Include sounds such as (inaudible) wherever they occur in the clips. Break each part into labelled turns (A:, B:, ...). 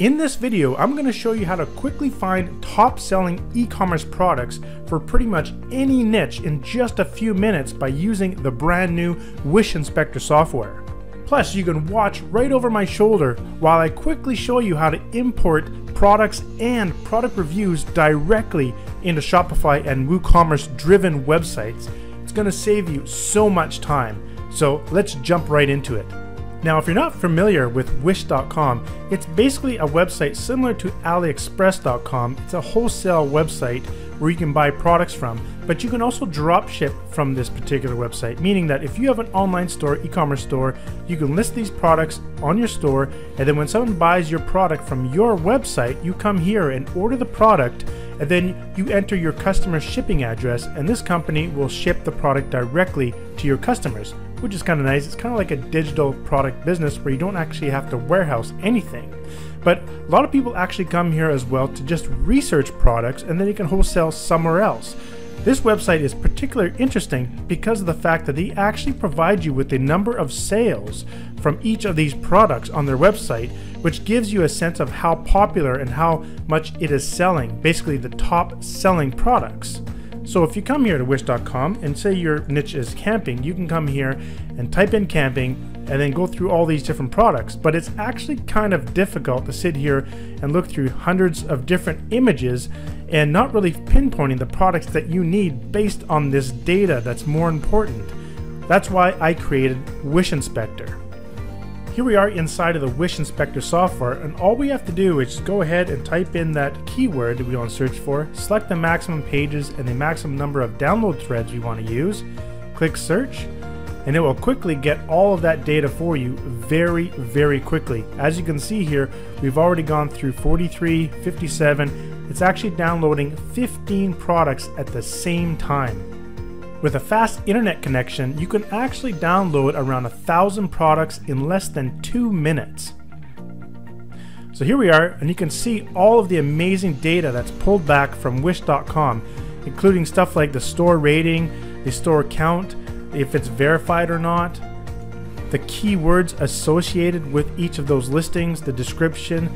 A: In this video, I'm going to show you how to quickly find top selling e-commerce products for pretty much any niche in just a few minutes by using the brand new Wish Inspector software. Plus, you can watch right over my shoulder while I quickly show you how to import products and product reviews directly into Shopify and WooCommerce driven websites. It's going to save you so much time. So let's jump right into it. Now, if you're not familiar with Wish.com, it's basically a website similar to AliExpress.com. It's a wholesale website where you can buy products from, but you can also drop ship from this particular website, meaning that if you have an online store, e commerce store, you can list these products on your store, and then when someone buys your product from your website, you come here and order the product, and then you enter your customer's shipping address, and this company will ship the product directly to your customers which is kind of nice. It's kind of like a digital product business where you don't actually have to warehouse anything. But a lot of people actually come here as well to just research products and then you can wholesale somewhere else. This website is particularly interesting because of the fact that they actually provide you with the number of sales from each of these products on their website, which gives you a sense of how popular and how much it is selling, basically the top selling products. So if you come here to wish.com and say your niche is camping, you can come here and type in camping and then go through all these different products. But it's actually kind of difficult to sit here and look through hundreds of different images and not really pinpointing the products that you need based on this data that's more important. That's why I created Wish Inspector. Here we are inside of the Wish Inspector software and all we have to do is go ahead and type in that keyword that we want to search for, select the maximum pages and the maximum number of download threads we want to use, click search, and it will quickly get all of that data for you very, very quickly. As you can see here, we've already gone through 43, 57, it's actually downloading 15 products at the same time. With a fast internet connection, you can actually download around a thousand products in less than two minutes. So here we are, and you can see all of the amazing data that's pulled back from Wish.com, including stuff like the store rating, the store count, if it's verified or not, the keywords associated with each of those listings, the description,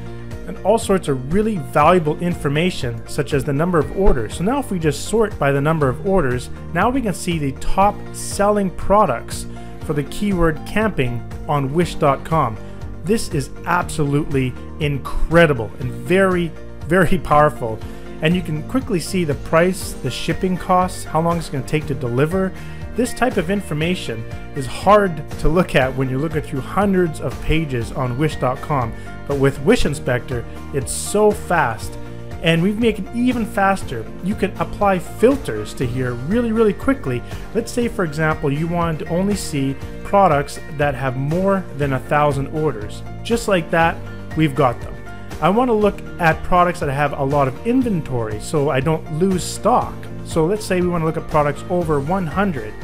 A: and all sorts of really valuable information such as the number of orders. So now if we just sort by the number of orders, now we can see the top selling products for the keyword camping on wish.com. This is absolutely incredible and very, very (laughs) powerful. And you can quickly see the price, the shipping costs, how long it's going to take to deliver. This type of information is hard to look at when you're looking through hundreds of pages on wish.com. But with Wish Inspector, it's so fast. And we make it even faster. You can apply filters to here really, really quickly. Let's say, for example, you wanted to only see products that have more than a thousand orders. Just like that, we've got them. I want to look at products that have a lot of inventory so I don't lose stock. So let's say we want to look at products over 100.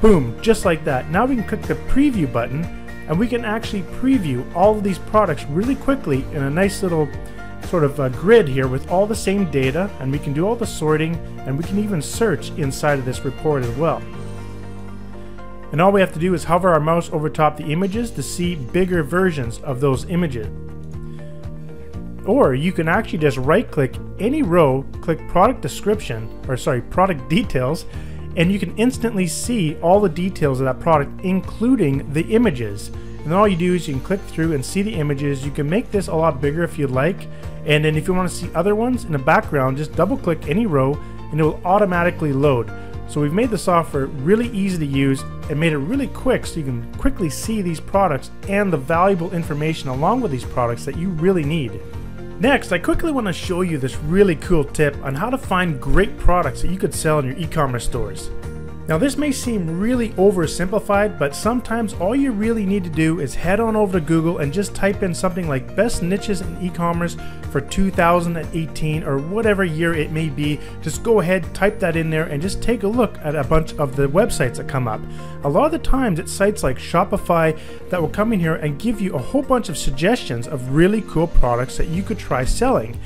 A: Boom, just like that. Now we can click the preview button and we can actually preview all of these products really quickly in a nice little sort of a grid here with all the same data and we can do all the sorting and we can even search inside of this report as well. And all we have to do is hover our mouse over top the images to see bigger versions of those images. Or you can actually just right click any row, click product description, or sorry, product (laughs) details, and you can instantly see all the details of that product, including the images. And then all you do is you can click through and see the images. You can make this a lot bigger if you'd like. And then if you want to see other ones in the background, just double click any row and it will automatically load. So we've made the software really easy to use and made it really quick so you can quickly see these products and the valuable information along with these products that you really need. Next, I quickly want to show you this really cool tip on how to find great products that you could sell in your e-commerce stores. Now this may seem really oversimplified, but sometimes all you really need to do is head on over to Google and just type in something like best niches in e-commerce for 2018 or whatever year it may be. Just go ahead, type that in there and just take a look at a bunch of the websites that come up. A lot of the times it's sites like Shopify that will come in here and give you a whole bunch of suggestions of really cool products that you could try selling.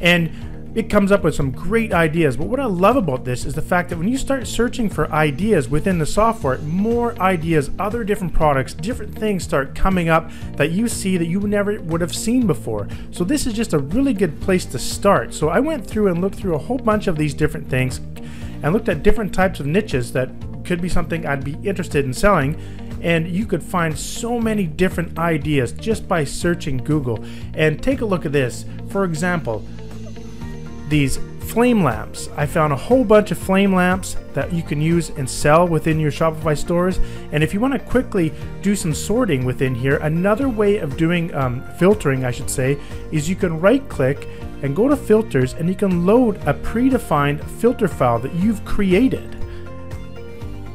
A: And it comes up with some great ideas. But what I love about this is the fact that when you start searching for ideas within the software, more ideas, other different products, different things start coming up that you see that you never would have seen before. So this is just a really good place to start. So I went through and looked through a whole bunch of these different things and looked at different types of niches that could be something I'd be interested in selling and you could find so many different ideas just by searching Google. And take a look at this. For example, these flame lamps. I found a whole bunch of flame lamps that you can use and sell within your Shopify stores. And if you want to quickly do some sorting within here, another way of doing um, filtering, I should say, is you can right click and go to filters and you can load a predefined filter file that you've created.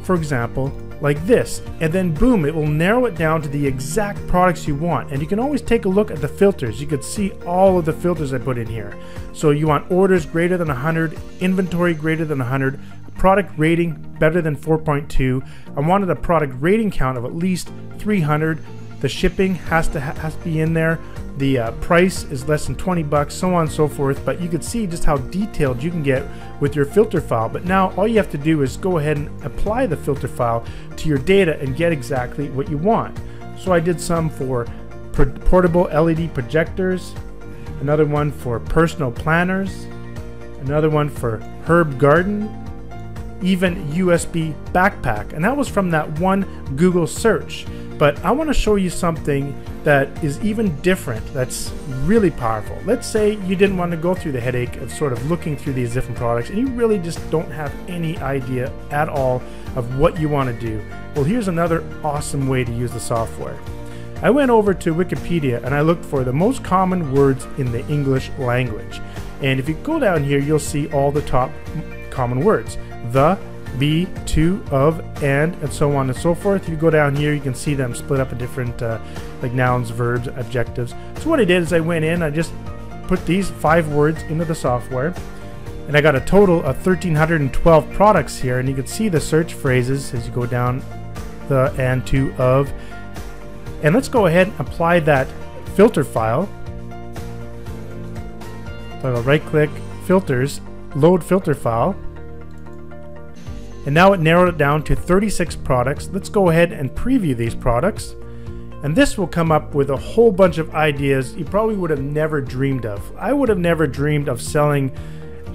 A: For example, like this, and then boom, it will narrow it down to the exact products you want. And you can always take a look at the filters. You could see all of the filters I put in here. So you want orders greater than 100, inventory greater than 100, product rating better than 4.2. I wanted a product rating count of at least 300. The shipping has to ha has to be in there. The uh, price is less than 20 bucks, so on and so forth. But you can see just how detailed you can get with your filter file. But now all you have to do is go ahead and apply the filter file to your data and get exactly what you want. So I did some for portable LED projectors, another one for personal planners, another one for herb garden, even USB backpack. And that was from that one Google search. But I want to show you something that is even different, that's really powerful. Let's say you didn't want to go through the headache of sort of looking through these different products and you really just don't have any idea at all of what you want to do. Well, here's another awesome way to use the software. I went over to Wikipedia and I looked for the most common words in the English language. And if you go down here, you'll see all the top common words. The, be, to, of, and, and so on and so forth. You go down here, you can see them split up in different uh, like nouns, verbs, adjectives. So what I did is I went in, I just put these five words into the software, and I got a total of 1,312 products here, and you can see the search phrases as you go down the and, to, of. And let's go ahead and apply that filter file. So I'll right click, filters, load filter file. And now it narrowed it down to 36 products. Let's go ahead and preview these products. And this will come up with a whole bunch of ideas you probably would have never dreamed of. I would have never dreamed of selling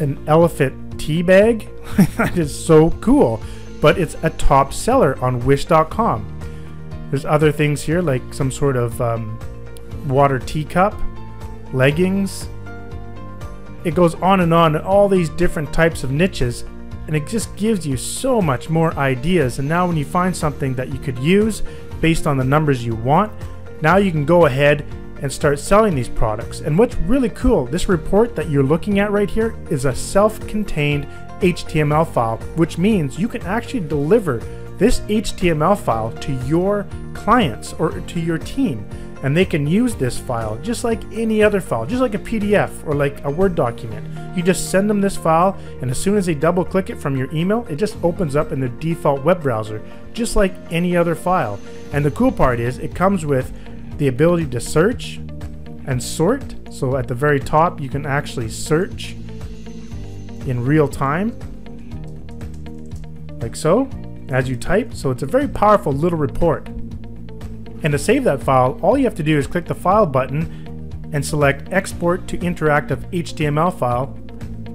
A: an elephant tea bag. (laughs) that is so cool. But it's a top seller on Wish.com. There's other things here like some sort of um, water teacup, leggings. It goes on and on, all these different types of niches and it just gives you so much more ideas. And now when you find something that you could use based on the numbers you want, now you can go ahead and start selling these products. And what's really cool, this report that you're looking at right here is a self-contained HTML file, which means you can actually deliver this HTML file to your clients or to your team and they can use this file just like any other file, just like a PDF or like a Word document. You just send them this file, and as soon as they double click it from your email, it just opens up in the default web browser, just like any other file. And the cool part is it comes with the ability to search and sort. So at the very top, you can actually search in real time, like so, as you type. So it's a very powerful little report. And to save that file, all you have to do is click the File button and select Export to Interactive HTML file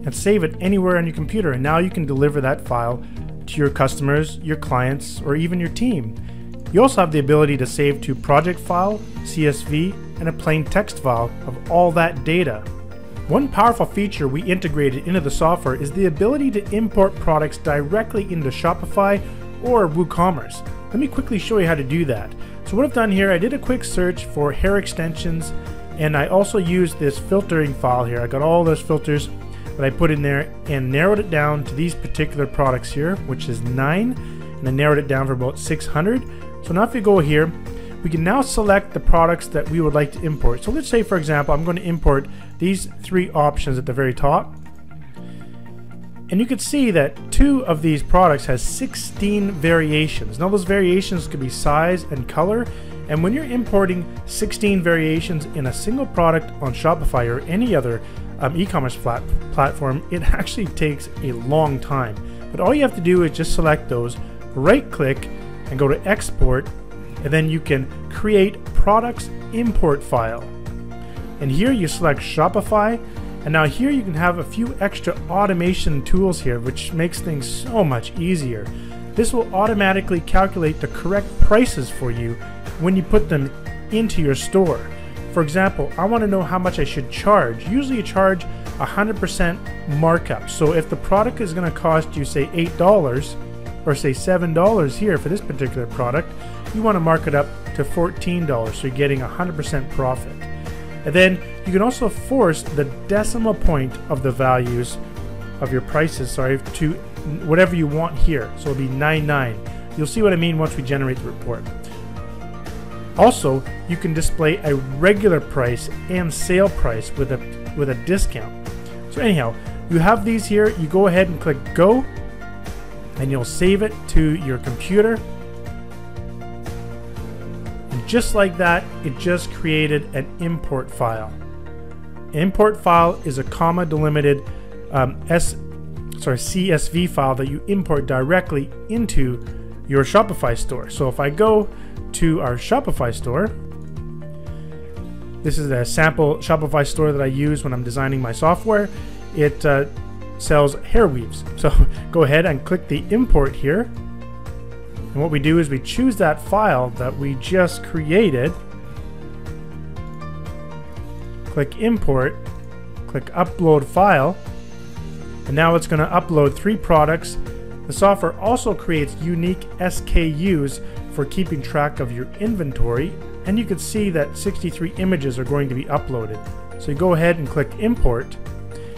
A: and save it anywhere on your computer. And now you can deliver that file to your customers, your clients, or even your team. You also have the ability to save to project file, CSV, and a plain text file of all that data. One powerful feature we integrated into the software is the ability to import products directly into Shopify or WooCommerce. Let me quickly show you how to do that. So what I've done here, I did a quick search for hair extensions and I also used this filtering file here. I got all those filters that I put in there and narrowed it down to these particular products here, which is nine, and I narrowed it down for about 600. So now if you go here, we can now select the products that we would like to import. So let's say, for example, I'm going to import these three options at the very top. And you can see that two of these products has 16 variations. Now those variations could be size and color. And when you're importing 16 variations in a single product on Shopify or any other um, e-commerce plat platform, it actually takes a long time. But all you have to do is just select those, right click, and go to export, and then you can create products import file. And here you select Shopify, and now here you can have a few extra automation tools here, which makes things so much easier. This will automatically calculate the correct prices for you when you put them into your store. For example, I want to know how much I should charge. Usually you charge 100% markup. So if the product is going to cost you say $8 or say $7 here for this particular product, you want to mark it up to $14 so you're getting 100% profit. And then you can also force the decimal point of the values of your prices, sorry, to whatever you want here. So it'll be 99. You'll see what I mean once we generate the report. Also, you can display a regular price and sale price with a with a discount. So anyhow, you have these here, you go ahead and click go and you'll save it to your computer. And just like that, it just created an import file. Import file is a comma delimited um, S, sorry, CSV file that you import directly into your Shopify store. So if I go to our Shopify store, this is a sample Shopify store that I use when I'm designing my software. It uh, sells hair weaves. (laughs) So go ahead and click the import here. And what we do is we choose that file that we just created click import, click upload file, and now it's going to upload three products. The software also creates unique SKUs for keeping track of your inventory, and you can see that 63 images are going to be uploaded. So you go ahead and click import,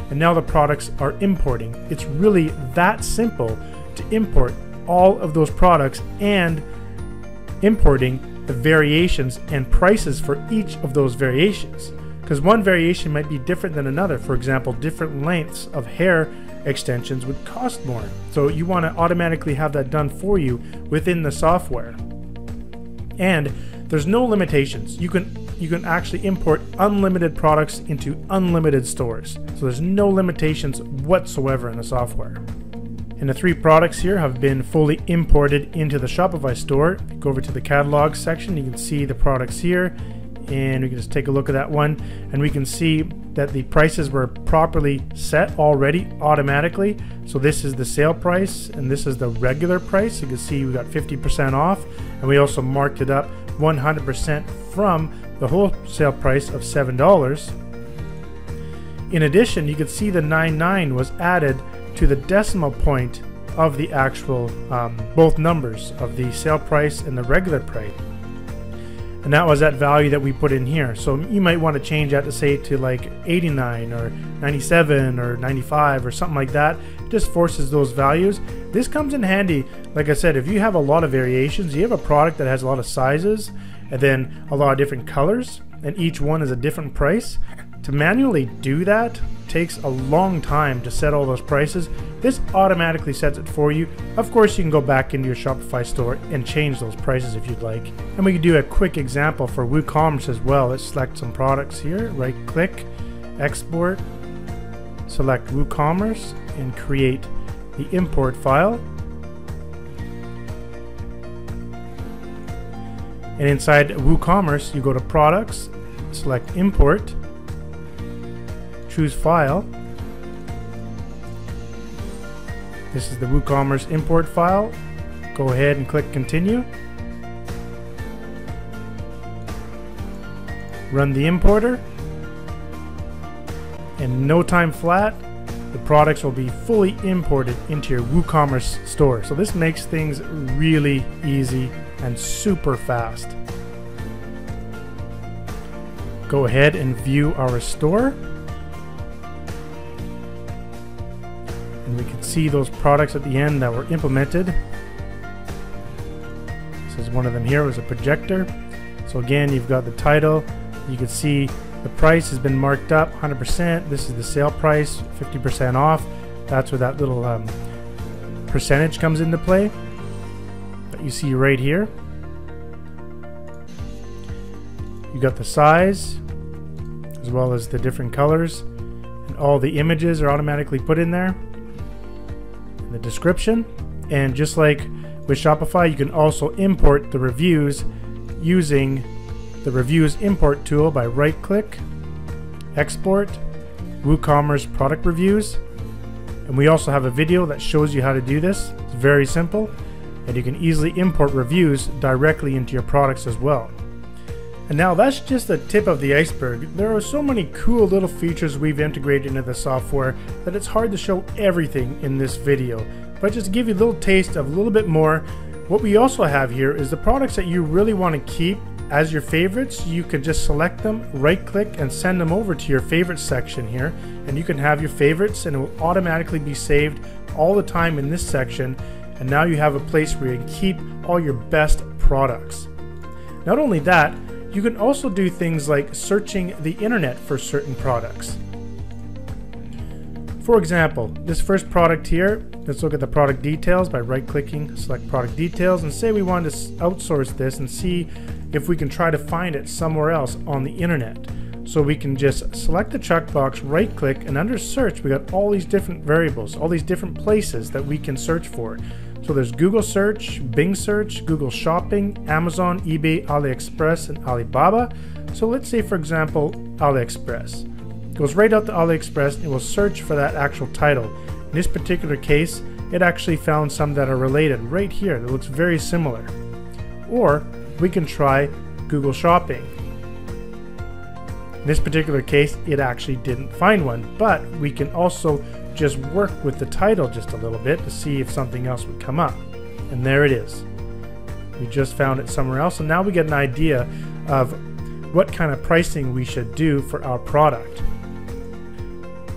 A: and now the products are importing. It's really that simple to import all of those products and importing the variations and prices for each of those variations because one variation might be different than another. For example, different lengths of hair extensions would cost more. So you want to automatically have that done for you within the software. And there's no limitations. You can you can actually import unlimited products into unlimited stores. So there's no limitations whatsoever in the software. And the three products here have been fully imported into the Shopify store. Go over to the catalog section, you can see the products here and we can just take a look at that one and we can see that the prices were properly set already automatically. So this is the sale price and this is the regular price. You can see we got 50% off and we also marked it up 100% from the wholesale price of $7 in addition you can see the 99 was added to the decimal point of the actual um, both numbers of the sale price and the regular price and that was that value that we put in here. So you might want to change that to say to like 89 or 97 or 95 or something like that. It just forces those values. This comes in handy, like I said, if you have a lot of variations, you have a product that has a lot of sizes and then a lot of different colors, and each one is a different price. To manually do that takes a long time to set all those prices. This automatically sets it for you. Of course, you can go back into your Shopify store and change those prices if you'd like. And we can do a quick example for WooCommerce as well. Let's select some products here, right click, export, select WooCommerce and create the import file. And inside WooCommerce, you go to products, select import, choose file. This is the WooCommerce import file. Go ahead and click continue. Run the importer. In no time flat, the products will be fully imported into your WooCommerce store. So this makes things really easy and super fast. Go ahead and view our store. We can see those products at the end that were implemented. This is one of them here was a projector. So again, you've got the title. You can see the price has been marked up 100%. This is the sale price, 50% off. That's where that little um, percentage comes into play that you see right here. You got the size as well as the different colors And all the images are automatically put in there. The description. And just like with Shopify, you can also import the reviews using the reviews import tool by right click, export, WooCommerce product reviews. And we also have a video that shows you how to do this. It's very simple and you can easily import reviews directly into your products as well. And now that's just the tip of the iceberg. There are so many cool little features we've integrated into the software that it's hard to show everything in this video. But just to give you a little taste of a little bit more, what we also have here is the products that you really want to keep as your favorites. You can just select them, right click and send them over to your favorites section here. And you can have your favorites and it will automatically be saved all the time in this section and now you have a place where you can keep all your best products. Not only that, you can also do things like searching the internet for certain products. For example, this first product here, let's look at the product details by right clicking, select product details and say we want to outsource this and see if we can try to find it somewhere else on the internet. So we can just select the checkbox, right click, and under search we got all these different variables, all these different places that we can search for. So there's Google search, Bing search, Google Shopping, Amazon, eBay, AliExpress, and Alibaba. So let's say for example, AliExpress. It goes right out to AliExpress and it will search for that actual title. In this particular case, it actually found some that are related right here that looks very similar. Or we can try Google Shopping. In this particular case, it actually didn't find one, but we can also just work with the title just a little bit to see if something else would come up. And there it is. We just found it somewhere else, and now we get an idea of what kind of pricing we should do for our product.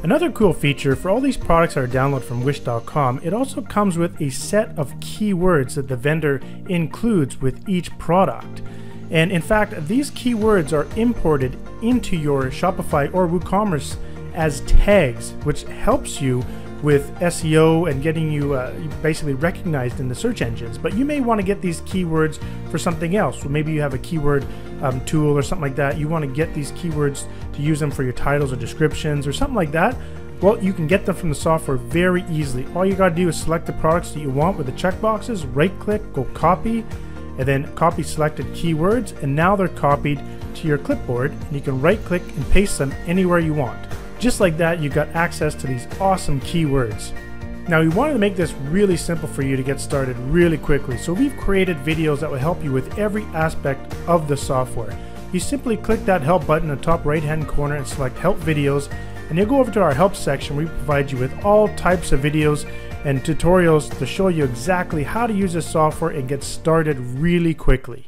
A: Another cool feature for all these products that are downloaded from Wish.com, it also comes with a set of keywords that the vendor includes with each product. And in fact, these keywords are imported into your Shopify or WooCommerce as tags, which helps you with SEO and getting you uh, basically recognized in the search engines. But you may want to get these keywords for something else. So maybe you have a keyword um, tool or something like that. You want to get these keywords to use them for your titles or descriptions or something like that. Well, you can get them from the software very easily. All you got to do is select the products that you want with the checkboxes, right click, go copy, and then copy selected keywords and now they're copied to your clipboard and you can right click and paste them anywhere you want. Just like that you've got access to these awesome keywords. Now we wanted to make this really simple for you to get started really quickly so we've created videos that will help you with every aspect of the software. You simply click that help button in the top right hand corner and select help videos and you'll go over to our help section we provide you with all types of videos and tutorials to show you exactly how to use this software and get started really quickly.